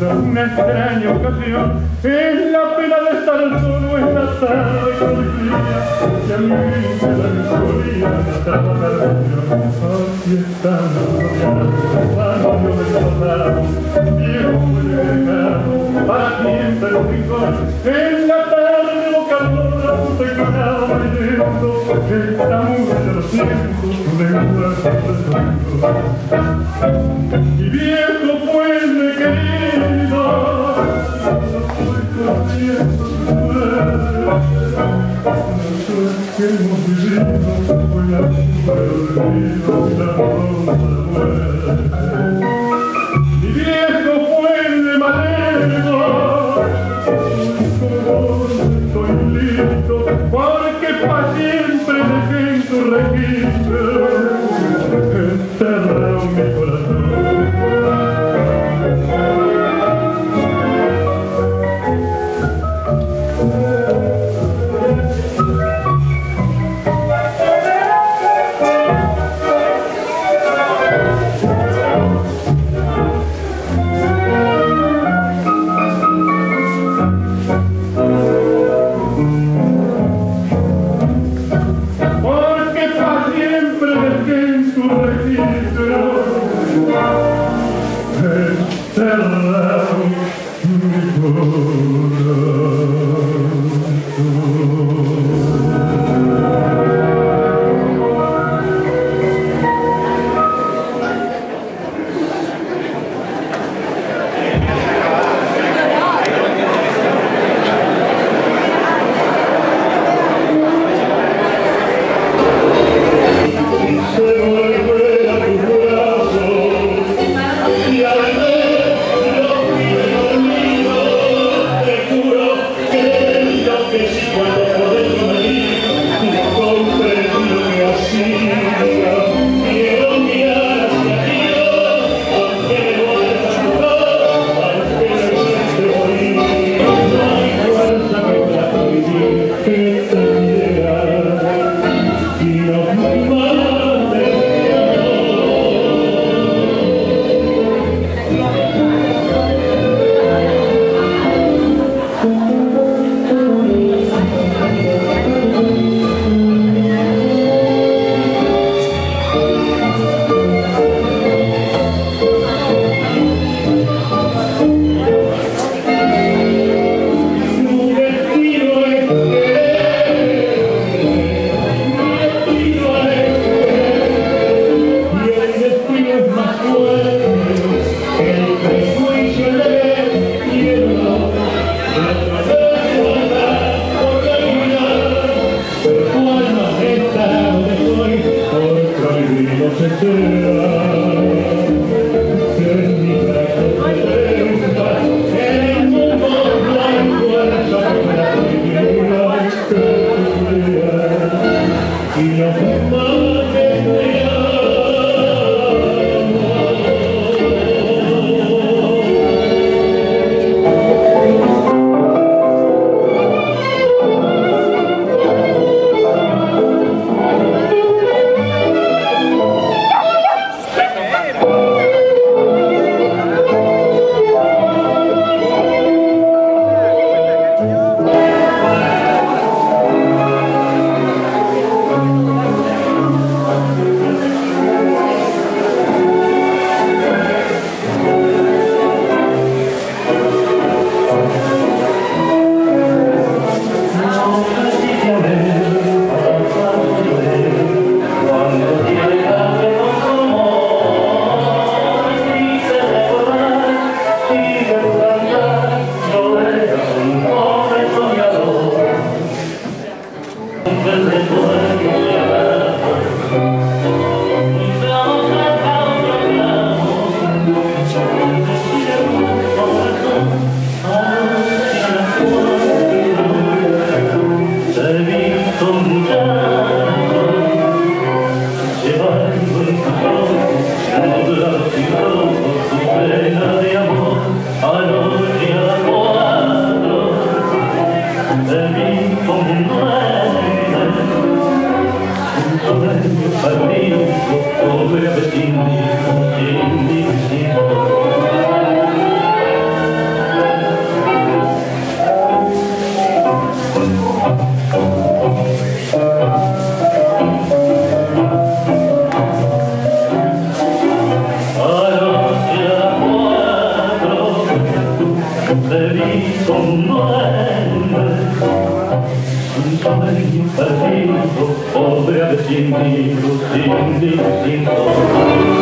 encuentra una extraña ocasión. Es la pena de estar solo esta tarde solía Y a mi melancolía mataba la reunión. Aquí estamos, años destrozados Tiempo lejano, para siempre en un rincón. En la tarde bocadora, puta y cagada, bailando Esta mujer de los tiempos, de la un cuerpo de Mi viejo pueblo querido Thank you. te 공간 心里不心里心。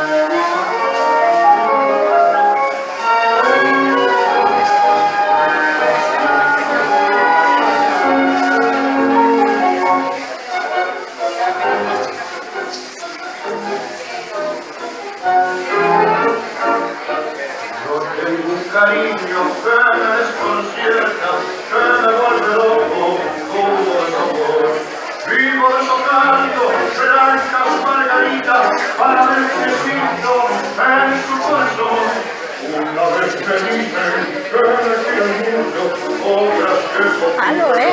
Bye. malo, ¿eh?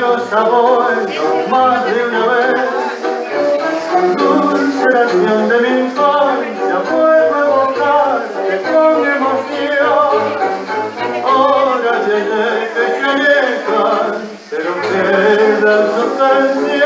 buenos sabores, más de una vez. Dulce la unión de mi infancia, pues vuelvo a evocarte con emoción. Ahora llegué que viejas, pero queda su canción.